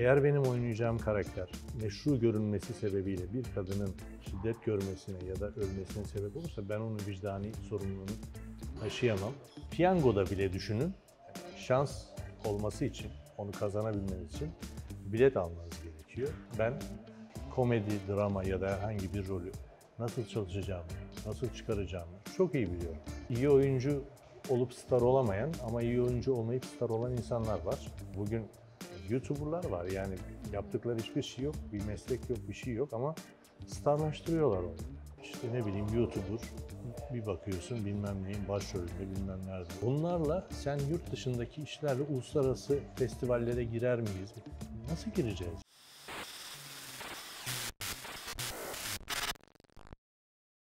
Eğer benim oynayacağım karakter meşru görünmesi sebebiyle bir kadının şiddet görmesine ya da ölmesine sebep olursa ben onun vicdani sorumluluğunu taşıyamam. Piyangoda bile düşünün, şans olması için, onu kazanabilmeniz için bilet almanız gerekiyor. Ben komedi, drama ya da herhangi bir rolü nasıl çalışacağımı, nasıl çıkaracağımı çok iyi biliyorum. İyi oyuncu olup star olamayan ama iyi oyuncu olmayıp star olan insanlar var. Bugün YouTuber'lar var yani yaptıkları hiçbir şey yok, bir meslek yok, bir şey yok ama starlaştırıyorlar onu. İşte ne bileyim YouTuber, bir bakıyorsun bilmem neyin başrolünde bilmem nerede. Bunlarla sen yurt dışındaki işlerle uluslararası festivallere girer miyiz? Nasıl gireceğiz?